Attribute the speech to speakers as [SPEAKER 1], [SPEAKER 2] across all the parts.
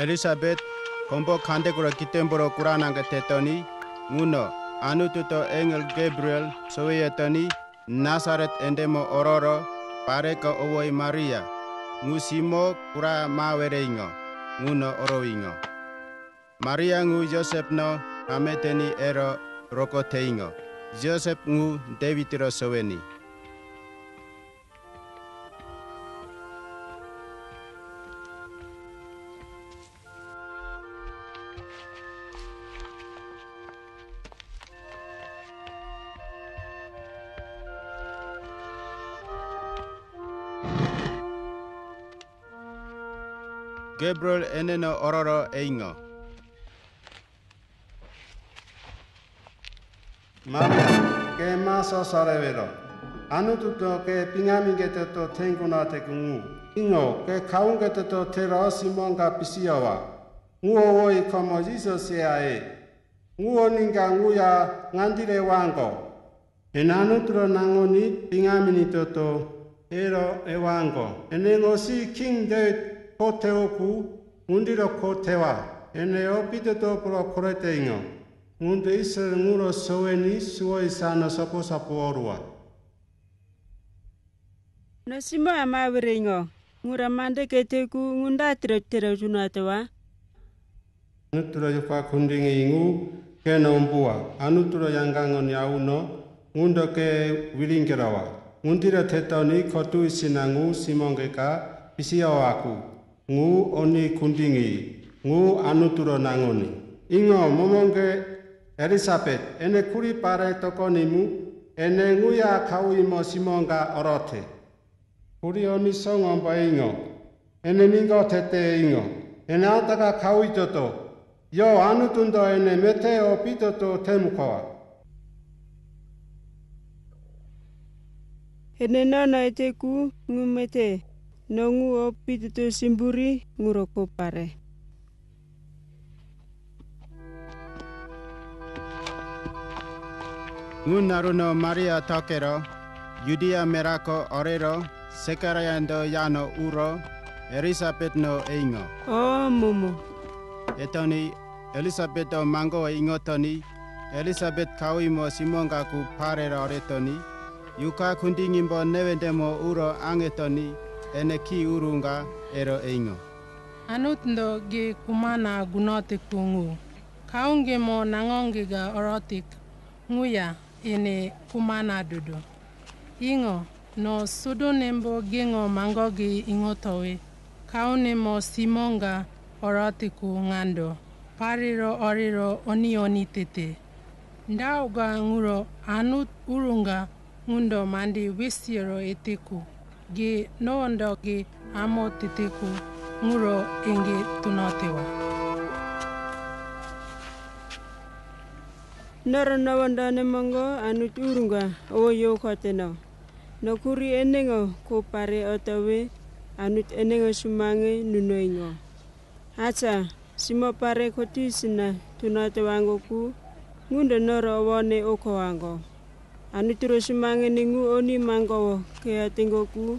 [SPEAKER 1] 엘리사벳 kombo khande kura kitemboro kurana ga tetoni nguno anu tuto engel gabriel soweyetoni nasaret endemo ororo pare ka owoi maria ngusimo kura maweringo nguno orowingo maria ngu joseph no ameteni ero rokoteingo joseph ngu davidiro soweni Gabriel eneno ororo eingo
[SPEAKER 2] Maria, ke maso sarevero. Anu tuto ke pingami ke to tenguna te kungu. Ingo ke kaunge te to te rosimonga pisiawa. Nguo oi komo jiso se ae. Nguo ninga nguya ngandire wango. E nanu turo nangoni pingami ni toto ero e wango. E nengo si king ko te oku, undiro ko te wa. E ne opito to pro korete ingo. ngunde Israel nguro soweni suoi sana sapo sapo orua.
[SPEAKER 3] Na simo ama wiringo, ngura mande keteku ngunda tiro tiro junatewa.
[SPEAKER 2] Nuturo yuka kundingi ingu ke nombua, anuturo yangangon yauno ngundo ke wilingerawa. Ngundira tetoni kotu isinangu simongeka pisiawaku, ngu oni kundingi, ngu anuturo nangoni. Ingo momonge Elizabeth ene kuri pare toko nimu, ene nguya kau imo simonga orote. Kuri oni songomba ingo, ene ningo tete ingo, ene ataka kau itoto, yo anutundo ene mete o pitoto temukoa.
[SPEAKER 3] Ene nana eteku ngumete, nongu o pitutu simburi nguroko pare.
[SPEAKER 1] ngun naruno maria tokero yudia merako orero sekarayando yano uro elisabeth no eingo
[SPEAKER 3] Oh, mumu,
[SPEAKER 1] etoni elisabeth o mango o ingotoni elisabeth kawimo simonga ku parera oretoni yuka kundingimbo newendemo uro angetoni ene ki urunga ero eingo
[SPEAKER 4] Anutndo gi kumana gunote kungu. Kaunge mo nangongi ga orotik nguya ene kumana dudu. Ingo no sudu nembo gengo mangogi ingotowe. Kaune mo simonga orotiku ngando. Pariro oriro oni oni tete. Ndauga nguro anut urunga ngundo mandi wisiero eteku. Gi noondo gi amo teteku nguro enge tunotewa.
[SPEAKER 3] noro nawanda ne mongo anut urunga o yo koteno. No kuri enengo ko pare otawe anut enengo sumange nunoingo. Hacha, simo pare koti sina tunate wango ku, ngundo noro wone oko wango. Anuturo sumange ningu oni mango ke atingo ku,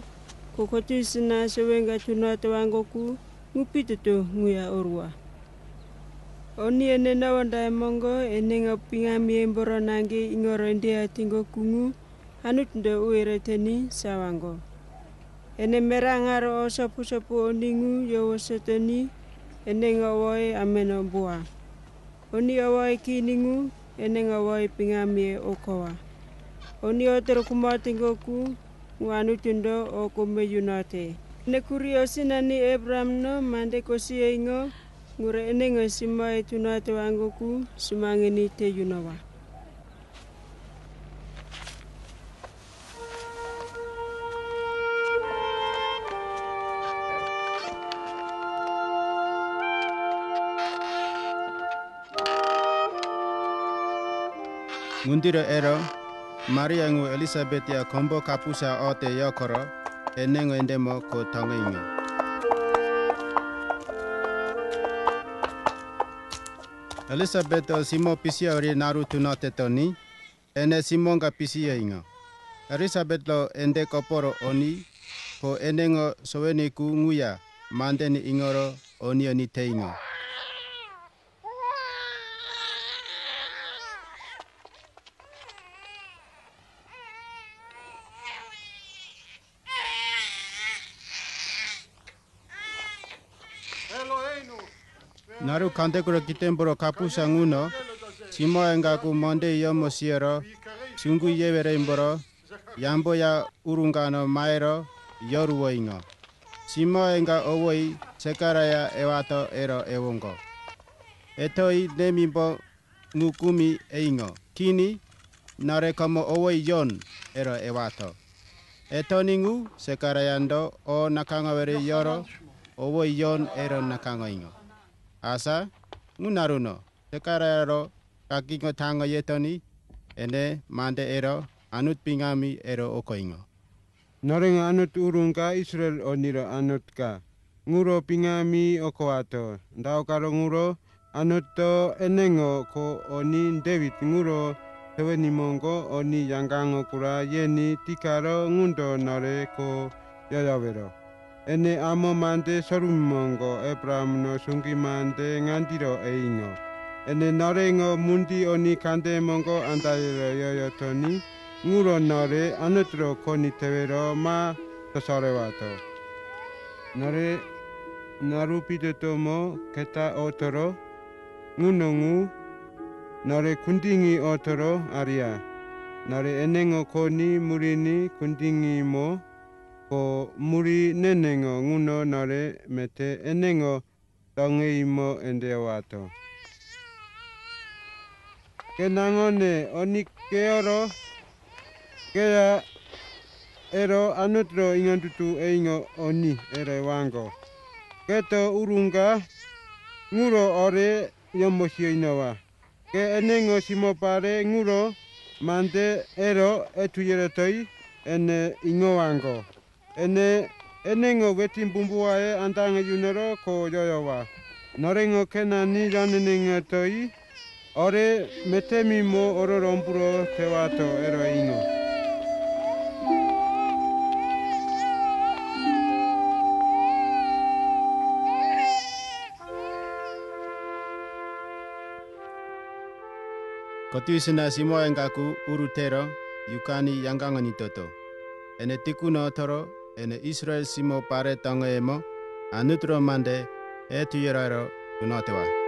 [SPEAKER 3] ko koti sina sewenga tunate wango ku, ngupituto nguya orua. Oni ene nawanda emongo ene ngapingami emboro nange ingoro ende atingo kungu anut ndo uere teni. Ene merangaro o sapu sapu oningu yo setoni ene ngawoe ameno bua. Oni awoe kiningu ene ngawoe pingami okowa. Oni otero kumatingo ku nganu tundo o kumeyunate. Ne kuri osinani Abraham no mande kosi ingo ngure ene nga sima e ku sumangeni te yunawa.
[SPEAKER 1] ngundiro ero maria ngu elisabeth ya kombo kapusa ote yokoro enengo endemo ko tongoingo elisabeth o simo pisia ori naru tunote toni ene simonga pisia ingo elisabeth lo ende koporo oni ko enengo soweni ku nguya mande ni ingoro oni ni teingo. Naru kandekura kitemboro kapusa nguno, chimo enga ku monde mosiero, chungu yevere imboro, yambo ya urungano maero, yoru ingo. chimo enga owoi, sekaraya ewato ero ewongo. Etoi nemimbo ngukumi eingo. Kini, nare komo owoi yon ero ewato. Etoni ngu, sekarayando o nakangawere yoro, owoi yon ero nakango ingo. Yetoni ene mande ero anut pingami ero okoingo
[SPEAKER 5] Norenga anut urungka Israel oniro anut ka. Nguro pingami okoato. Ndao karo nguro anut to enengo ko oni David nguro teweni mongo oni yangango kura yeni tikaro ngundo nore ko yoyovero. Ene amo mande sorumongo Abraham no sungi mande ngandiro eingo. Ene norengo mundi oni kande mongo andayero yoyotoni. nguro nore anutro koni tevero ma tosore wato. Nore narupito tomo keta otoro ngunongu nore kundingi otoro aria. Nore enengo koni murini kundingi mo o muri nenengo nguno nore mete enengo tonge imo ende wato kenangone onikeoro kea ero anutro ingantutu eingo oni ere wango. Keto urunga nguro ore yomoshio inowa ke enengo simopare nguro mande ero etuyeretoi ene ingo wango. Ene enengo wetin bumbuae andange yunero ko yoyowa. Norengo kena ni ranenenga toi ore metemi mo ororompuro tewato ero ingo.
[SPEAKER 1] kotiusina simo engaku urutero yukani yangangani toto ene tikuno toro en Israel simo pare tango emo anutro mande et yeraro dunatewa.